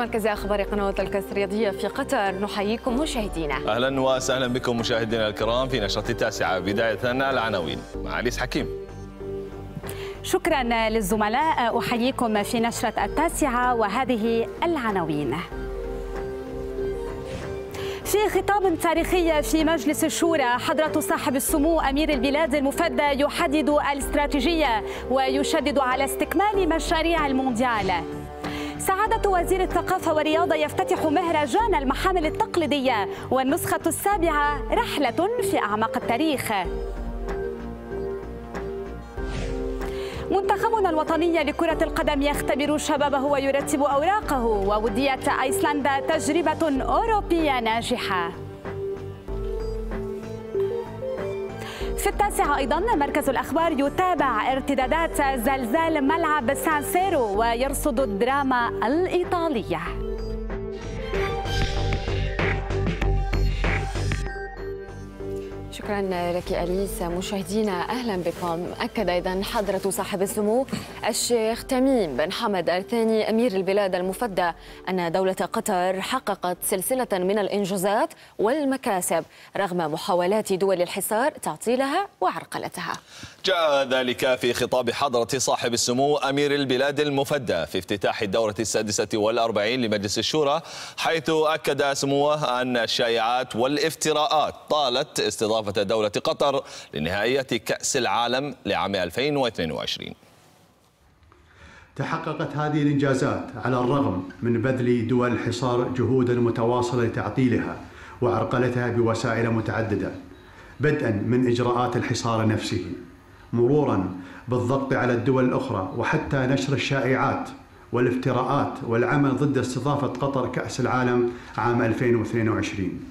مركز أخبار قناة الكاس الرياضية في قطر نحييكم مشاهدينا. أهلا وسهلا بكم مشاهدينا الكرام في نشرة التاسعة. بداية العناوين مع عليس حكيم. شكرا للزملاء أحييكم في نشرة التاسعة وهذه العناوين. في خطاب تاريخي في مجلس الشورى حضرة صاحب السمو أمير البلاد المفدى يحدد الاستراتيجية ويشدد على استكمال مشاريع المونديال. سعادة وزير الثقافة والرياضة يفتتح مهرجان المحامل التقليدية والنسخة السابعة رحلة في أعماق التاريخ. منتخبنا الوطني لكرة القدم يختبر شبابه ويرتب أوراقه وودية أيسلندا تجربة أوروبية ناجحة. في التاسعة أيضا مركز الأخبار يتابع ارتدادات زلزال ملعب سان سيرو ويرصد الدراما الإيطالية. شكرا لك أليس. مشاهدينا أهلا بكم. أكد أيضا حضرة صاحب السمو الشيخ تميم بن حمد الثاني أمير البلاد المفدى أن دولة قطر حققت سلسلة من الإنجازات والمكاسب رغم محاولات دول الحصار تعطيلها وعرقلتها. جاء ذلك في خطاب حضرة صاحب السمو أمير البلاد المفدى في افتتاح الدورة السادسة والأربعين لمجلس الشورى حيث أكد سموه أن الشائعات والافتراءات طالت استضافة دولة قطر لنهائية كأس العالم لعام 2022 تحققت هذه الإنجازات على الرغم من بذل دول الحصار جهودا متواصلة لتعطيلها وعرقلتها بوسائل متعددة بدءا من إجراءات الحصار نفسه مرورا بالضغط على الدول الأخرى وحتى نشر الشائعات والافتراءات والعمل ضد استضافة قطر كأس العالم عام 2022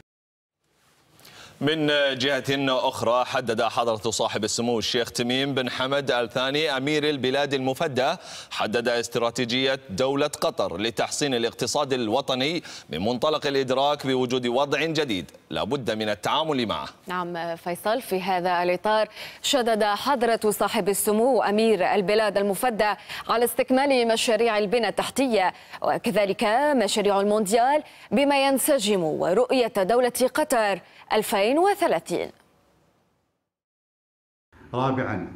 من جهة أخرى حدد حضرة صاحب السمو الشيخ تميم بن حمد الثاني أمير البلاد المفدى حدد استراتيجية دولة قطر لتحسين الاقتصاد الوطني من منطلق الإدراك بوجود وضع جديد. لابد من التعامل معه. نعم فيصل في هذا الإطار شدد حضرة صاحب السمو أمير البلاد المفدى على استكمال مشاريع البنى التحتية وكذلك مشاريع المونديال بما ينسجم ورؤية دولة قطر 2030 رابعا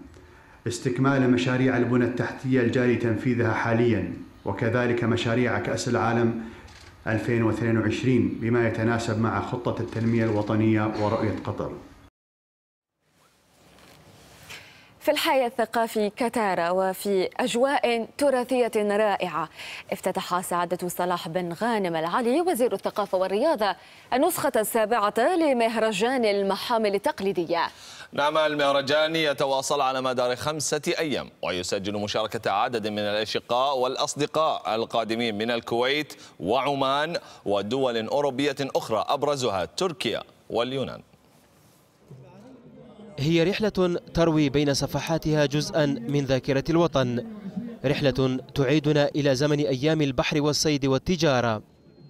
استكمال مشاريع البنى التحتية الجاري تنفيذها حاليا وكذلك مشاريع كأس العالم 2022 بما يتناسب مع خطة التنمية الوطنية ورؤية قطر. في الحي الثقافي كتارا وفي أجواء تراثية رائعة. افتتح سعادة صلاح بن غانم العلي وزير الثقافة والرياضة النسخة السابعة لمهرجان المحامل التقليدية. نعم المهرجان يتواصل على مدار خمسة أيام ويسجل مشاركة عدد من الأشقاء والأصدقاء القادمين من الكويت وعمان ودول أوروبية أخرى أبرزها تركيا واليونان. هي رحلة تروي بين صفحاتها جزءا من ذاكرة الوطن. رحلة تعيدنا إلى زمن أيام البحر والصيد والتجارة.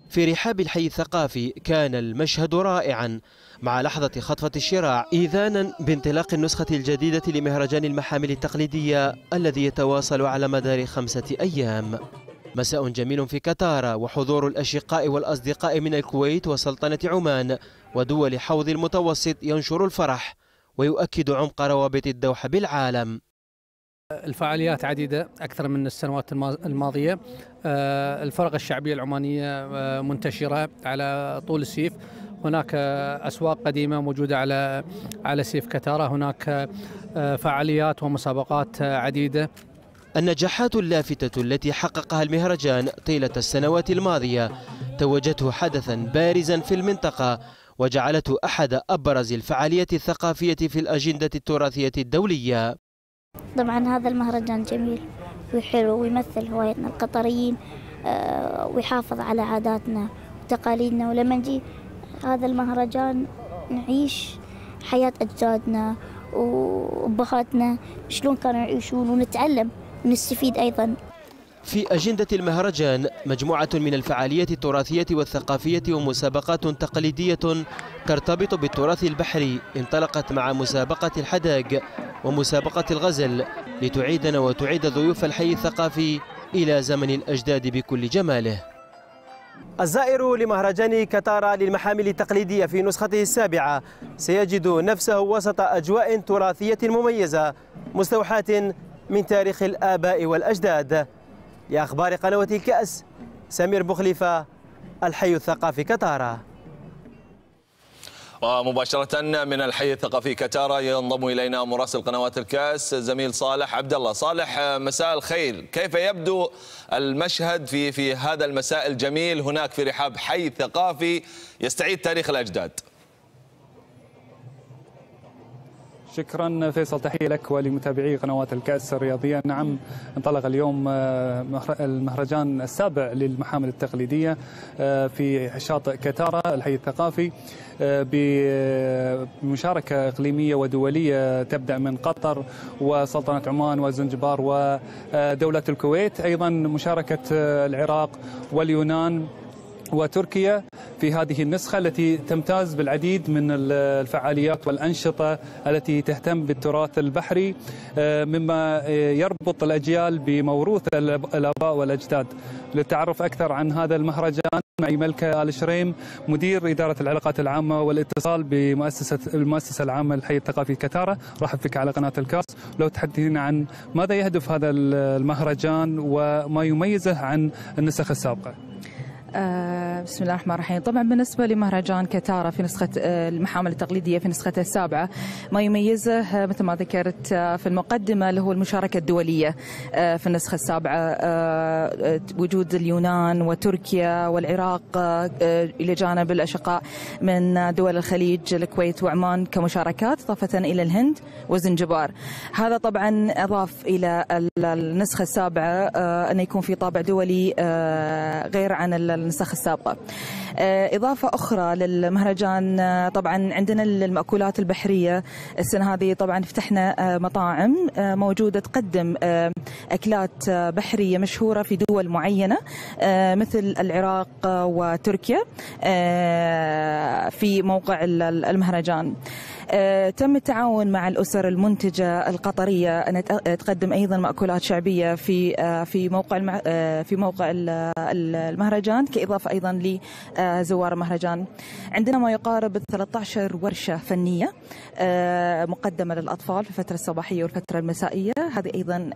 في رحاب الحي الثقافي كان المشهد رائعا مع لحظة خطفة الشراع إيذانا بانطلاق النسخة الجديدة لمهرجان المحامل التقليدية الذي يتواصل على مدار خمسة أيام. مساء جميل في كتارا وحضور الأشقاء والأصدقاء من الكويت وسلطنة عمان ودول حوض المتوسط ينشر الفرح. ويؤكد عمق روابط الدوحة بالعالم. الفعاليات عديدة أكثر من السنوات الماضية. الفرق الشعبية العمانية منتشرة على طول السيف. هناك أسواق قديمة موجودة على على سيف كتارة. هناك فعاليات ومسابقات عديدة. النجاحات اللافتة التي حققها المهرجان طيلة السنوات الماضية توجته حدثا بارزا في المنطقة وجعلته أحد أبرز الفعاليات الثقافية في الأجندة التراثية الدولية. طبعا هذا المهرجان جميل وحلو ويمثل هوايتنا القطريين ويحافظ على عاداتنا وتقاليدنا. ولما نجي هذا المهرجان نعيش حياة أجدادنا وأبهاتنا شلون كانوا يعيشون؟ ونتعلم ونستفيد أيضا. في أجندة المهرجان مجموعة من الفعاليات التراثية والثقافية ومسابقات تقليدية ترتبط بالتراث البحري انطلقت مع مسابقة الحداق ومسابقة الغزل لتعيدنا وتعيد ضيوف الحي الثقافي إلى زمن الأجداد بكل جماله. الزائر لمهرجان كتارا للمحامل التقليدية في نسخته السابعة سيجد نفسه وسط أجواء تراثية مميزة مستوحاة من تاريخ الآباء والأجداد. لأخبار قنوات الكأس. سمير بخليفة الحي الثقافي كتارا. ومباشرة من الحي الثقافي كتارا ينضم إلينا مراسل قنوات الكأس زميل صالح عبد الله صالح مساء الخير. كيف يبدو المشهد في في هذا المساء الجميل هناك في رحاب حي ثقافي يستعيد تاريخ الأجداد؟ شكرا فيصل تحية لك ولمتابعي قنوات الكأس الرياضية. نعم انطلق اليوم المهرجان السابع للمحامل التقليدية في شاطئ كتارا الحي الثقافي. بمشاركة إقليمية ودولية تبدأ من قطر وسلطنة عمان وزنجبار ودولة الكويت. أيضا مشاركة العراق واليونان. وتركيا في هذه النسخة التي تمتاز بالعديد من الفعاليات والأنشطة التي تهتم بالتراث البحري مما يربط الأجيال بموروث الآباء والأجداد. للتعرف أكثر عن هذا المهرجان معي ملكة آل شريم مدير إدارة العلاقات العامة والاتصال بمؤسسة المؤسسة العامة للحي الثقافي كتارة. رحب بك على قناة الكاس. لو تحدثينا عن ماذا يهدف هذا المهرجان وما يميزه عن النسخ السابقة؟ آه بسم الله الرحمن الرحيم. طبعا بالنسبة لمهرجان كتارا في نسخة آه المحامل التقليدية في نسخته السابعة ما يميزه آه مثل ما ذكرت في المقدمة اللي هو المشاركة الدولية في النسخة السابعة وجود اليونان وتركيا والعراق إلى جانب الأشقاء من دول الخليج الكويت وعمان كمشاركات إضافة إلى الهند وزنجبار. هذا طبعا أضاف إلى النسخة السابعة أن يكون في طابع دولي غير عن النسخ السابقة. إضافة أخرى للمهرجان طبعا عندنا المأكولات البحرية. السنة هذه طبعا فتحنا مطاعم موجودة تقدم أكلات بحرية مشهورة في دول معينة مثل العراق وتركيا في موقع المهرجان. تم التعاون مع الأسر المنتجة القطرية ان تقدم أيضا مأكولات شعبية في في موقع في موقع المهرجان كإضافة أيضا لزوار المهرجان. عندنا ما يقارب 13 ورشة فنية مقدمة للأطفال في الفترة الصباحية والفترة المسائية، هذه أيضا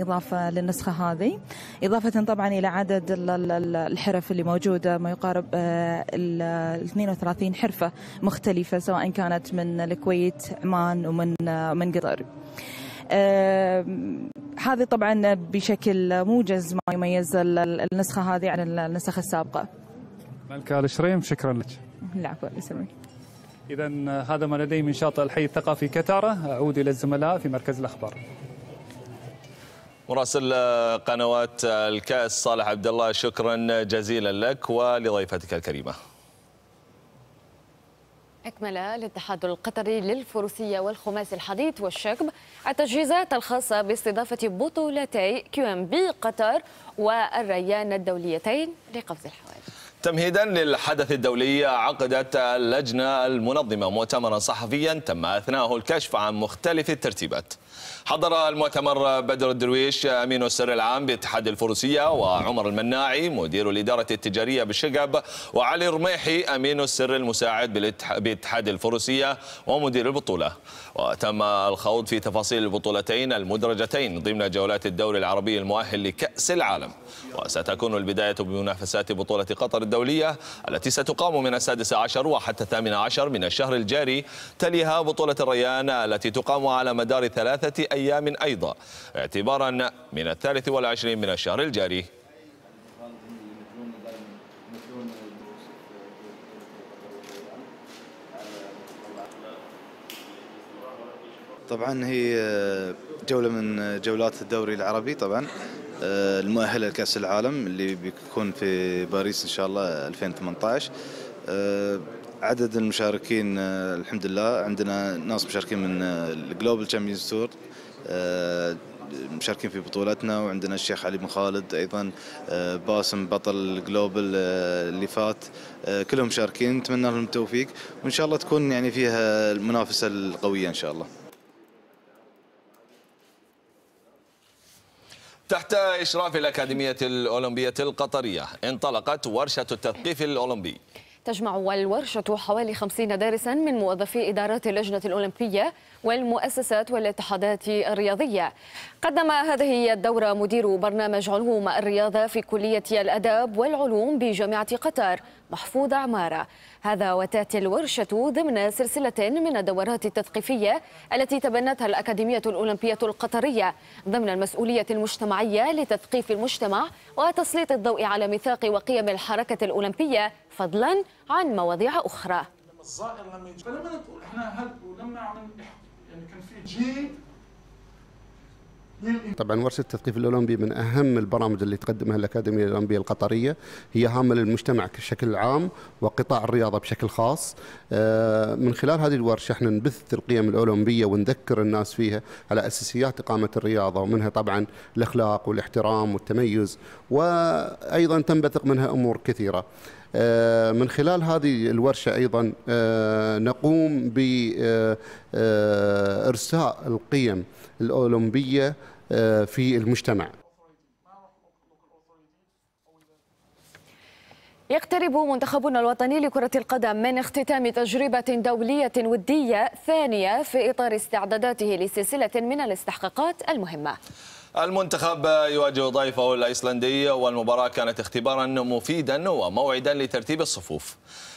إضافة للنسخة هذه. إضافة طبعا إلى عدد الحرف اللي موجودة ما يقارب ال 32 حرفة مختلفة سواء كانت من الكويت عمان ومن من قطر. آه هذه طبعا بشكل موجز ما يميز النسخة هذه عن النسخ السابقة. ملكة آل شريم شكرا لك. العفو يسلمك. إذا هذا ما لدي من شاطئ الحي الثقافي كتارة. أعود إلى الزملاء في مركز الأخبار. مراسل قنوات الكأس صالح عبد الله شكرا جزيلا لك ولضيفتك الكريمة. أكمل الاتحاد القطري للفروسية والخماسي الحديث والشقب التجهيزات الخاصة باستضافة بطولتي QNB قطر والريان الدوليتين لقفز الحواجز. تمهيدا للحدث الدولي عقدت اللجنة المنظمة مؤتمرا صحفيا تم أثناءه الكشف عن مختلف الترتيبات. حضر المؤتمر بدر الدرويش أمين السر العام باتحاد الفروسية وعمر المناعي مدير الإدارة التجارية بالشقب وعلي رميحي أمين السر المساعد باتحاد الفروسية ومدير البطولة. وتم الخوض في تفاصيل البطولتين المدرجتين ضمن جولات الدوري العربي المؤهل لكأس العالم. وستكون البداية بمنافسات بطولة قطر الدولية التي ستقام من السادس عشر وحتى الثامن عشر من الشهر الجاري تليها بطولة الريان التي تقام على مدار ثلاثة أيام أيضا اعتبارا من الثالث والعشرين من الشهر الجاري. طبعا هي جولة من جولات الدوري العربي طبعا المؤهلة لكأس العالم اللي بيكون في باريس إن شاء الله 2018 عدد المشاركين الحمد لله عندنا ناس مشاركين من ال Global Champions Tour مشاركين في بطولتنا وعندنا الشيخ علي بن خالد أيضا باسم بطل ال Global اللي فات. كلهم مشاركين. نتمنى لهم التوفيق. وإن شاء الله تكون يعني فيها المنافسة القوية إن شاء الله. تحت إشراف الأكاديمية الأولمبية القطرية انطلقت ورشة التثقيف الأولمبي. تجمع الورشة حوالي 50 دارسا من موظفي إدارات اللجنة الأولمبية والمؤسسات والاتحادات الرياضية. قدم هذه الدورة مدير برنامج علوم الرياضة في كلية الأداب والعلوم بجامعة قطر محفوظ عمارة. هذا وتأتي الورشة ضمن سلسلة من الدورات التثقيفية التي تبنتها الأكاديمية الأولمبية القطرية ضمن المسؤولية المجتمعية لتثقيف المجتمع وتسليط الضوء على ميثاق وقيم الحركة الأولمبية فضلا عن مواضيع أخرى. الزائر لما يجي فلما نقول إحنا هل ولما يعني كان في جيل طبعا ورشة التثقيف الأولمبي من أهم البرامج اللي تقدمها الأكاديمية الأولمبية القطرية. هي هامة للمجتمع بشكل عام وقطاع الرياضة بشكل خاص. آه، من خلال هذه الورشة إحنا نبث القيم الأولمبية ونذكر الناس فيها على أساسيات إقامة الرياضة ومنها طبعا الأخلاق والإحترام والتميز. وأيضا تنبثق منها أمور كثيرة. من خلال هذه الورشة أيضا آه، نقوم بإرساء القيم الأولمبية آه، في المجتمع. يقترب منتخبنا الوطني لكرة القدم من اختتام تجربة دولية ودية ثانية في إطار استعداداته لسلسلة من الاستحقاقات المهمة. المنتخب يواجه ضيفه الأيسلندي والمباراة كانت اختبارا مفيدا وموعدا لترتيب الصفوف.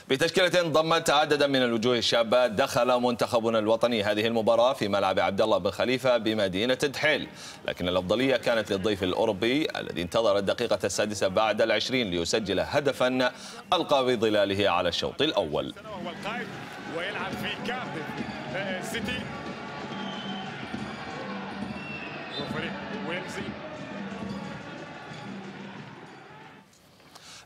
بتشكيلة ضمت عددا من الوجوه الشابة دخل منتخبنا الوطني هذه المباراة في ملعب عبد الله بن خليفة بمدينة دحيل. لكن الأفضلية كانت للضيف الأوروبي الذي انتظر الدقيقة السادسة بعد العشرين ليسجل هدفا ألقى بظلاله على الشوط الأول. ويلعب في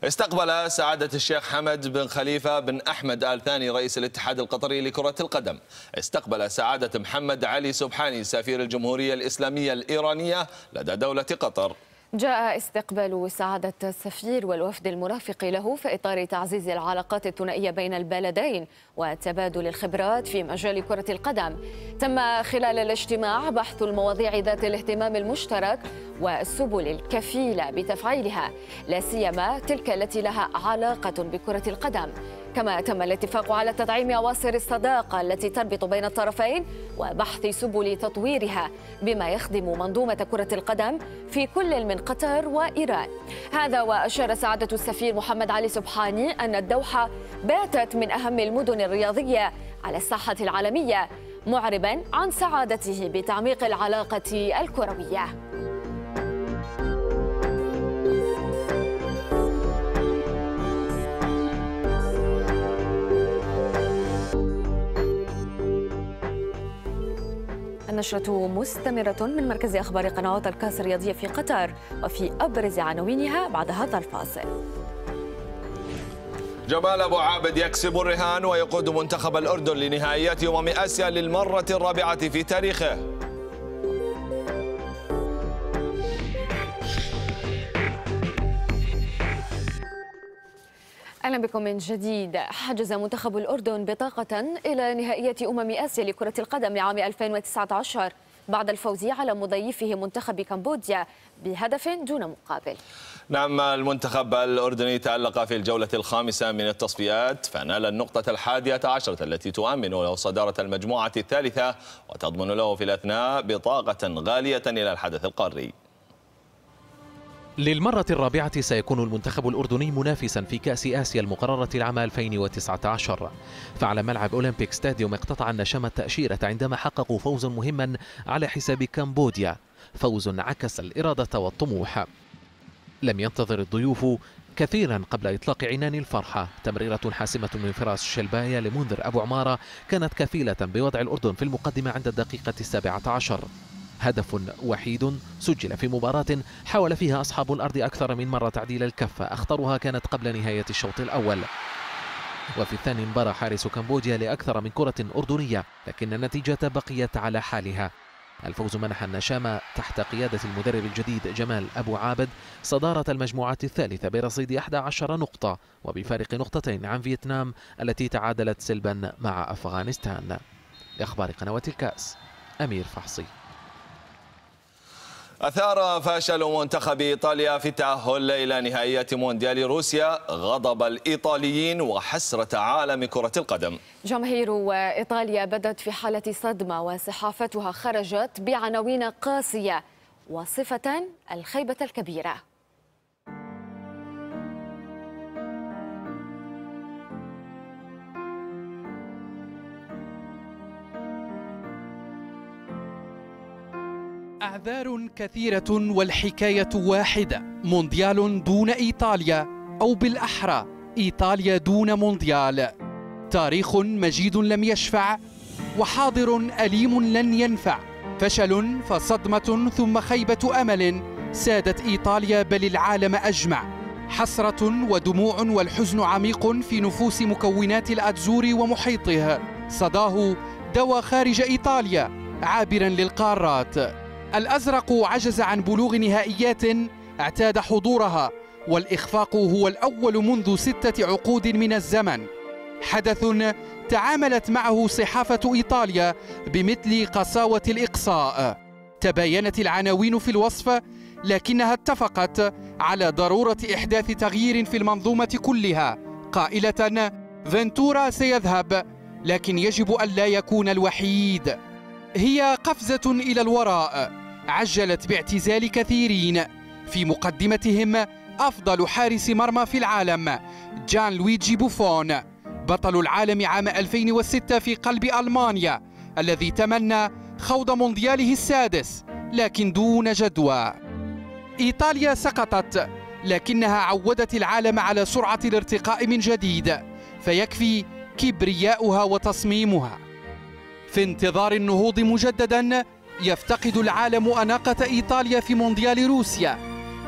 استقبل سعادة الشيخ حمد بن خليفة بن أحمد آل ثاني رئيس الاتحاد القطري لكرة القدم. استقبل سعادة محمد علي سبحاني سفير الجمهورية الإسلامية الإيرانية لدى دولة قطر. جاء استقبال سعادة السفير والوفد المرافق له في إطار تعزيز العلاقات الثنائية بين البلدين وتبادل الخبرات في مجال كرة القدم. تم خلال الاجتماع بحث المواضيع ذات الاهتمام المشترك والسبل الكفيلة بتفعيلها لا سيما تلك التي لها علاقة بكرة القدم. كما تم الاتفاق على تدعيم أواصر الصداقة التي تربط بين الطرفين وبحث سبل تطويرها بما يخدم منظومة كرة القدم في كل من قطر وإيران. هذا وأشار سعادة السفير محمد علي سبحاني أن الدوحة باتت من أهم المدن الرياضية على الساحة العالمية معربا عن سعادته بتعميق العلاقة الكروية. النشرة مستمرة من مركز أخبار قنوات الكاس الرياضية في قطر وفي أبرز عناوينها بعد هذا الفاصل. جمال أبو عابد يكسب الرهان ويقود منتخب الأردن لنهائيات أمم آسيا للمرة الرابعة في تاريخه. أهلا بكم من جديد. حجز منتخب الأردن بطاقة إلى نهائية أمم آسيا لكرة القدم لعام 2019 بعد الفوز على مضيفه منتخب كمبوديا بهدف دون مقابل. نعم المنتخب الأردني تألق في الجولة الخامسة من التصفيات فنال النقطة الحادية عشرة التي تؤمن له صدارة المجموعة الثالثة وتضمن له في الأثناء بطاقة غالية إلى الحدث القاري. للمرة الرابعة سيكون المنتخب الأردني منافسا في كأس آسيا المقررة لعام 2019 فعلى ملعب أولمبيك ستاديوم اقتطع النشام التأشيرة عندما حققوا فوزا مهما على حساب كمبوديا فوز عكس الإرادة والطموح. لم ينتظر الضيوف كثيرا قبل إطلاق عنان الفرحة. تمريرة حاسمة من فراس شلبايا لمنذر أبو عمارة كانت كفيلة بوضع الأردن في المقدمة عند الدقيقة السابعة عشر. هدف وحيد سجل في مباراة حاول فيها أصحاب الأرض أكثر من مرة تعديل الكفة أخطرها كانت قبل نهاية الشوط الأول. وفي الثاني انبرى حارس كمبوديا لأكثر من كرة أردنية لكن النتيجة بقيت على حالها. الفوز منح النشامة تحت قيادة المدرب الجديد جمال أبو عابد صدارة المجموعة الثالثة برصيد 11 نقطة وبفارق نقطتين عن فيتنام التي تعادلت سلبا مع أفغانستان. لأخبار قنوات الكأس أمير فحصي. أثار فشل منتخب إيطاليا في التأهل إلى نهائيات مونديال روسيا غضب الإيطاليين وحسرة عالم كرة القدم. جماهير إيطاليا بدت في حالة صدمة وصحافتها خرجت بعناوين قاسية وصفة الخيبة الكبيرة. أعذار كثيرة والحكاية واحدة. مونديال دون إيطاليا أو بالأحرى. إيطاليا دون مونديال. تاريخ مجيد لم يشفع وحاضر أليم لن ينفع. فشل فصدمة ثم خيبة أمل سادت إيطاليا بل العالم أجمع. حسرة ودموع والحزن عميق في نفوس مكونات الأتزور ومحيطه. صداه دوى خارج إيطاليا عابرا للقارات. الأزرق عجز عن بلوغ نهائيات اعتاد حضورها والإخفاق هو الأول منذ ستة عقود من الزمن. حدث تعاملت معه صحافة إيطاليا بمثل قساوة الإقصاء. تباينت العناوين في الوصف لكنها اتفقت على ضرورة إحداث تغيير في المنظومة كلها. قائلة فنتورا سيذهب لكن يجب ألا يكون الوحيد. هي قفزة إلى الوراء. عجلت باعتزال كثيرين. في مقدمتهم أفضل حارس مرمى في العالم جان لويجي بوفون. بطل العالم عام 2006 في قلب ألمانيا الذي تمنى خوض موندياله السادس لكن دون جدوى. إيطاليا سقطت لكنها عودت العالم على سرعة الارتقاء من جديد فيكفي كبرياؤها وتصميمها. في انتظار النهوض مجددا يفتقد العالم أناقة إيطاليا في مونديال روسيا.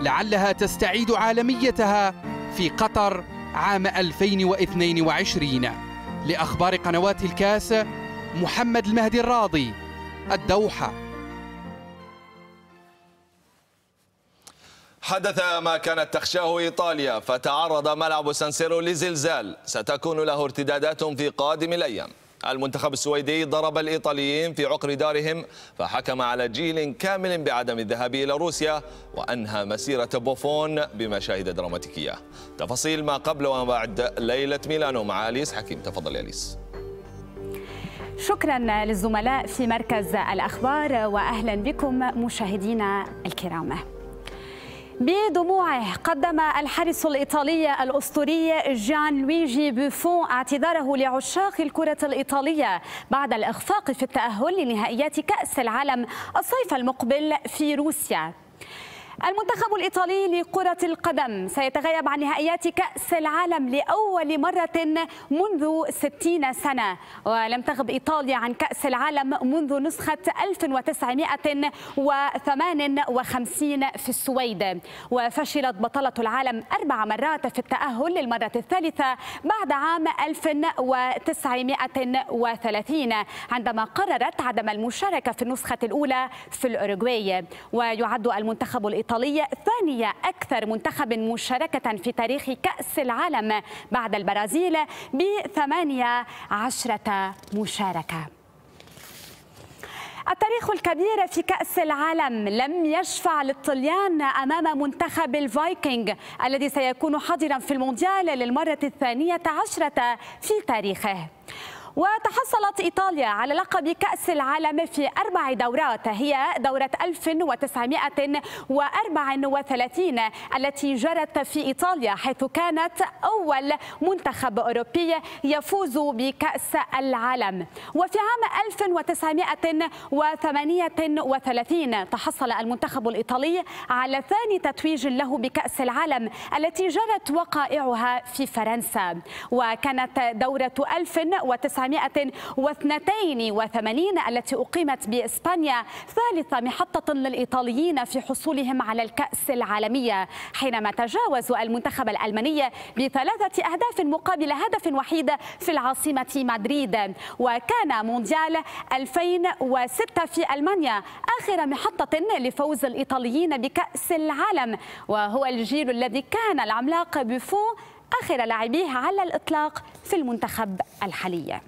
لعلها تستعيد عالميتها في قطر عام 2022 لأخبار قنوات الكاس محمد المهدي الراضي الدوحة. حدث ما كانت تخشاه إيطاليا فتعرض ملعب سانسيرو لزلزال. ستكون له ارتدادات في قادم الأيام. المنتخب السويدي ضرب الإيطاليين في عقر دارهم فحكم على جيل كامل بعدم الذهاب إلى روسيا وأنهى مسيرة بوفون بمشاهد دراماتيكية. تفاصيل ما قبل وما بعد ليلة ميلانو مع أليس حكيم. تفضل يا أليس. شكرا للزملاء في مركز الأخبار وأهلا بكم مشاهدينا الكرام. بدموعه قدم الحارس الإيطالي الأسطوري جان لويجي بوفون اعتذاره لعشاق الكرة الإيطالية بعد الإخفاق في التأهل لنهائيات كأس العالم الصيف المقبل في روسيا. المنتخب الإيطالي لكرة القدم سيتغيب عن نهائيات كأس العالم لأول مرة منذ 60 سنة ولم تغب إيطاليا عن كأس العالم منذ نسخة 1958 في السويد. وفشلت بطلة العالم أربع مرات في التأهل للمرة الثالثة بعد عام 1930 عندما قررت عدم المشاركة في النسخة الأولى في الأوروغواي. ويعد المنتخب الإيطالي الإيطالية ثانية أكثر منتخب مشاركة في تاريخ كأس العالم بعد البرازيل بثمانية عشرة مشاركة. التاريخ الكبير في كأس العالم لم يشفع للطليان أمام منتخب الفايكنج الذي سيكون حاضرا في المونديال للمرة الثانية عشرة في تاريخه. وتحصلت إيطاليا على لقب كأس العالم في أربع دورات هي دورة 1934 التي جرت في إيطاليا حيث كانت أول منتخب أوروبي يفوز بكأس العالم. وفي عام 1938 تحصل المنتخب الإيطالي على ثاني تتويج له بكأس العالم التي جرت وقائعها في فرنسا. وكانت دورة 1900 1982 التي أقيمت بإسبانيا ثالث محطة للإيطاليين في حصولهم على الكأس العالمية حينما تجاوزوا المنتخب الألماني بثلاثة أهداف مقابل هدف وحيد في العاصمة مدريد. وكان مونديال 2006 في ألمانيا آخر محطة لفوز الإيطاليين بكأس العالم. وهو الجيل الذي كان العملاق بوفون آخر لاعبيه على الإطلاق في المنتخب الحالي.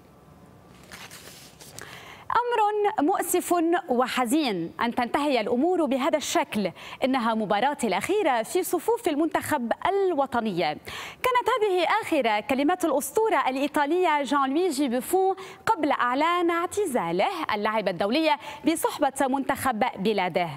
أمر مؤسف وحزين أن تنتهي الأمور بهذا الشكل. إنها مباراة الأخيرة في صفوف المنتخب الوطنية كانت هذه آخر كلمات الأسطورة الإيطالية جان لويجي بوفون قبل إعلان اعتزاله اللعبة الدولية بصحبة منتخب بلاده.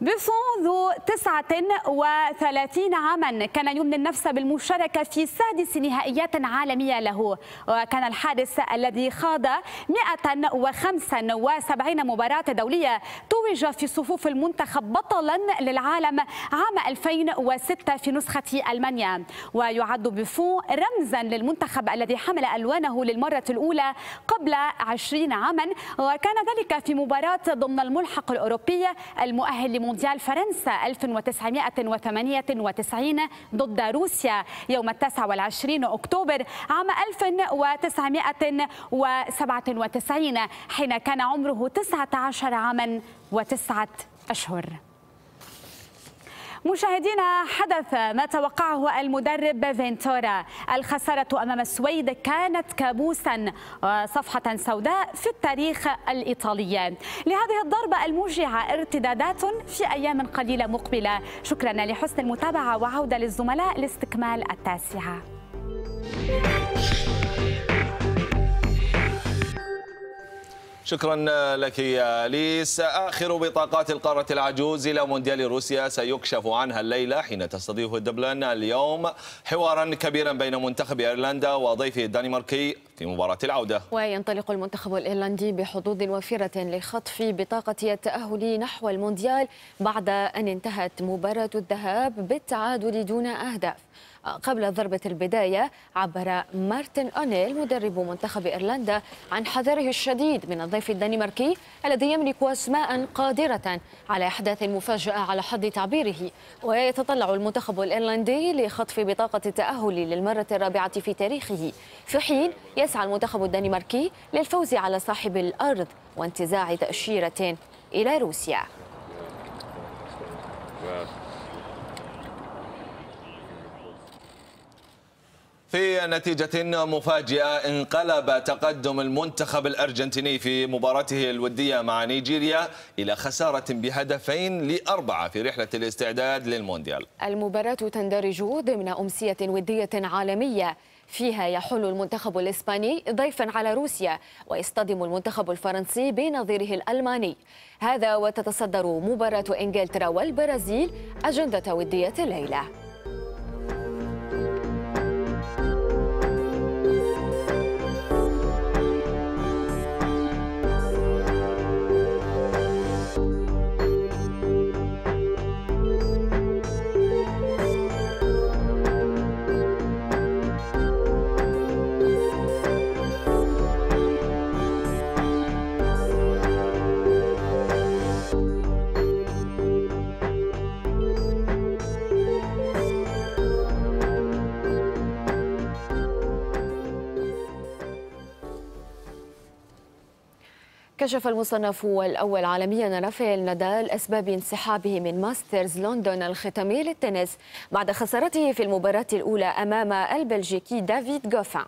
بوفون ذو 39 عاما. كان يمني النفس بالمشاركة في سادس نهائيات عالمية له. وكان الحارس الذي خاض 175 مباراة دولية توج في صفوف المنتخب بطلا للعالم عام 2006 في نسخة ألمانيا. ويعد بوفون رمزا للمنتخب الذي حمل ألوانه للمرة الأولى قبل 20 عاما. وكان ذلك في مباراة ضمن الملحق الأوروبي المؤهل مونديال فرنسا 1998 ضد روسيا يوم 29 أكتوبر عام 1997 حين كان عمره 19 عاما وتسعة أشهر. مشاهدينا حدث ما توقعه المدرب فينتورا. الخسارة أمام السويد كانت كابوسا وصفحة سوداء في التاريخ الإيطالي. لهذه الضربة الموجعة ارتدادات في أيام قليلة مقبلة. شكرا لحسن المتابعة وعودة للزملاء لاستكمال التاسعة. شكرا لك يا ليس آخر بطاقات القارة العجوز إلى مونديال روسيا سيكشف عنها الليلة حين تستضيف دبلن اليوم حوارا كبيرا بين منتخب أيرلندا وضيفه الدنماركي في مباراة العودة. وينطلق المنتخب الإيرلندي بحظوظ وفيرة لخطف بطاقة التأهل نحو المونديال بعد أن انتهت مباراة الذهاب بالتعادل دون أهداف. قبل ضربة البداية عبر مارتن أونيل مدرب منتخب إيرلندا عن حذره الشديد من الضيف الدنماركي الذي يملك أسماء قادرة على إحداث المفاجأة على حد تعبيره. ويتطلع المنتخب الإيرلندي لخطف بطاقة التأهل للمرة الرابعة في تاريخه. في حين يسعى المنتخب الدنماركي للفوز على صاحب الأرض وانتزاع تأشيرة إلى روسيا. في نتيجة مفاجئة انقلب تقدم المنتخب الأرجنتيني في مباراته الودية مع نيجيريا إلى خسارة بهدفين لأربعة في رحلة الاستعداد للمونديال. المباراة تندرج ضمن أمسية ودية عالمية. فيها يحل المنتخب الإسباني ضيفا على روسيا ويصطدم المنتخب الفرنسي بنظيره الألماني. هذا وتتصدر مباراة إنجلترا والبرازيل أجندة ودية الليلة. كشف المصنف الأول عالميا رافائيل نادال أسباب انسحابه من ماسترز لندن الختامي للتنس بعد خسارته في المباراة الأولى أمام البلجيكي دافيد غوفان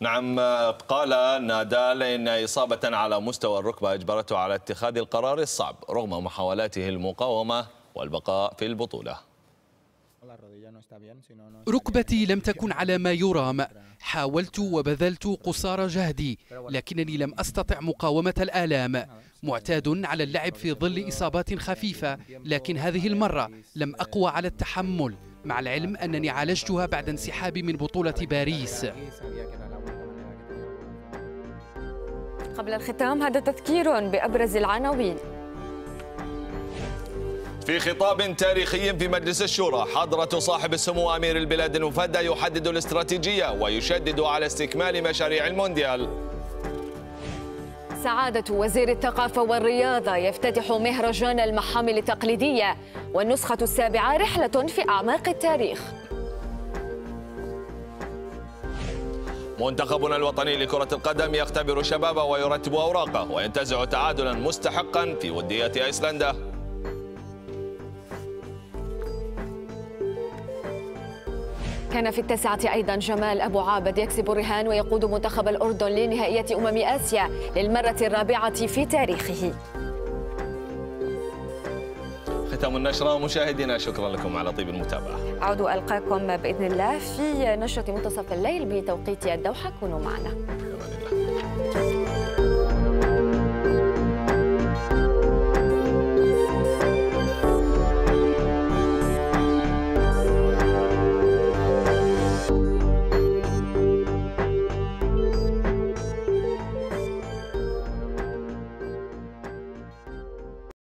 نعم قال نادال إن إصابة على مستوى الركبة أجبرته على اتخاذ القرار الصعب رغم محاولاته المقاومة والبقاء في البطولة. ركبتي لم تكن على ما يرام. حاولت وبذلت قصارى جهدي لكنني لم أستطع مقاومة الآلام. معتاد على اللعب في ظل إصابات خفيفة لكن هذه المرة لم أقوى على التحمل مع العلم أنني عالجتها بعد انسحابي من بطولة باريس. قبل الختام هذا تذكير بأبرز العناوين. في خطاب تاريخي في مجلس الشورى حضرة صاحب السمو أمير البلاد المفدى يحدد الاستراتيجية ويشدد على استكمال مشاريع المونديال. سعادة وزير الثقافة والرياضة يفتتح مهرجان المحامل التقليدية والنسخة السابعة رحلة في أعماق التاريخ. منتخبنا الوطني لكرة القدم يختبر شبابه ويرتب أوراقه وينتزع تعادلا مستحقا في ودية أيسلندا. كان في التاسعة أيضا جمال أبو عابد يكسب الرهان ويقود منتخب الأردن لنهائية أمم آسيا للمرة الرابعة في تاريخه. ختام النشرة مشاهدينا شكرا لكم على طيب المتابعة. أعود ألقاكم بإذن الله في نشرة منتصف الليل بتوقيت الدوحة كونوا معنا.